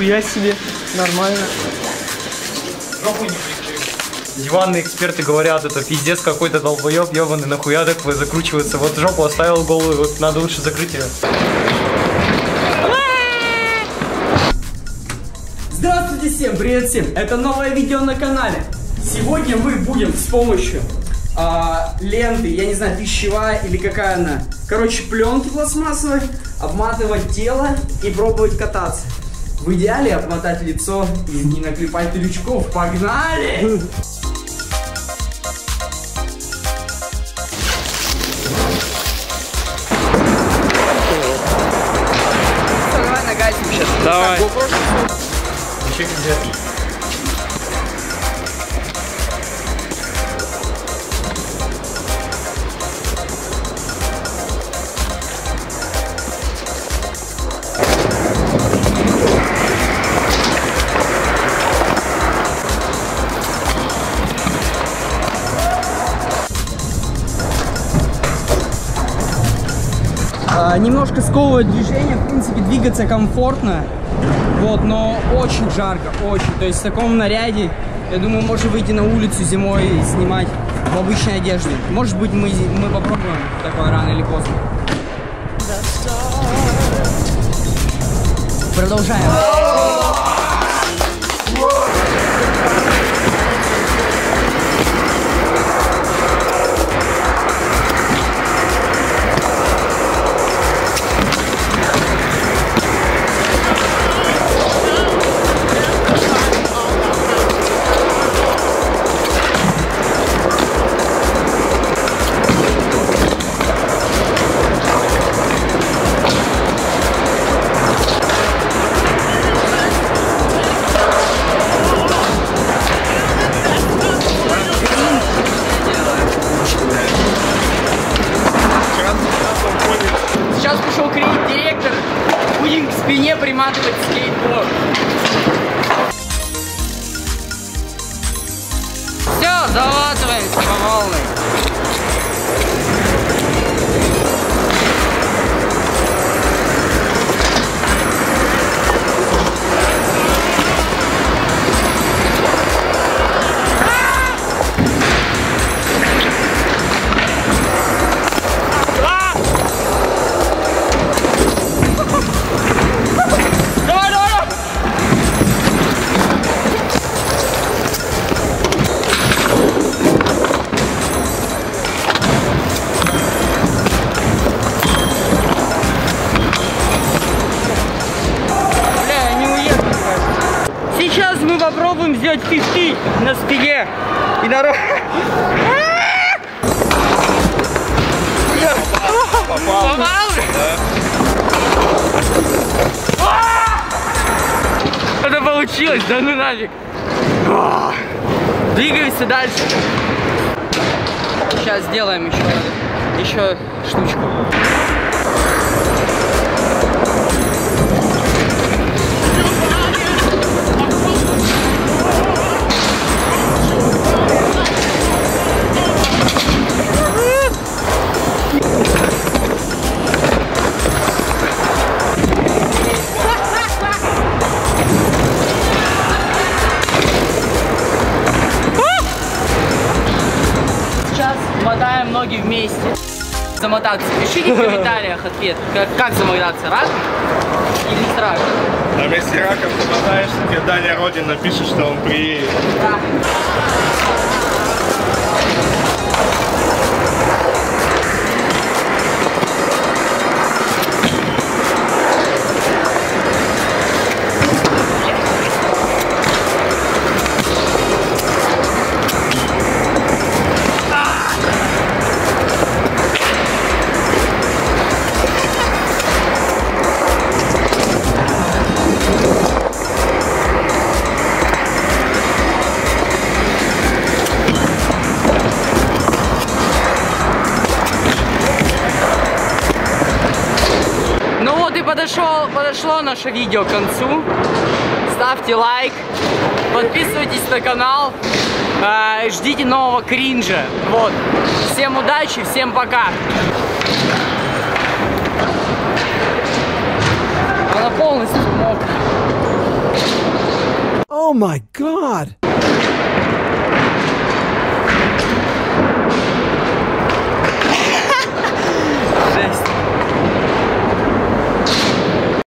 Я себе, нормально. Диванные эксперты говорят, это пиздец какой-то долбоеб, ебаный, нахуя так вы закручивается. Вот жопу оставил голову, вот надо лучше закрыть ее. Здравствуйте всем, привет всем! Это новое видео на канале. Сегодня мы будем с помощью а, ленты, я не знаю, пищевая или какая она, короче, пленки пластмассовой, обматывать тело и пробовать кататься. В идеале обмотать лицо и не наклепать крючков. Погнали! Давай Ничего нельзя. Немножко сковывает движение, в принципе, двигаться комфортно. Вот, но очень жарко, очень. То есть в таком наряде, я думаю, можно выйти на улицу зимой и снимать в обычной одежде. Может быть, мы, мы попробуем такое рано или поздно. Продолжаем. Спине приматывать скейтборд. Все, залатываемся попробуем сделать 50 на спине. И на ро- Попал? Это получилось, да ну нафиг. Двигаемся дальше. Сейчас сделаем еще, еще штучку. Замотаться. Пишите в комментариях ответ, как, как замотаться, рак или страх. А вместе раком попадаешь, тебе Даня Родин напишет, что он приедет. Ну подошел, подошло наше видео к концу. Ставьте лайк, подписывайтесь на канал, э, ждите нового кринжа. Вот. Всем удачи, всем пока. Она полностью мокрая. Oh my god!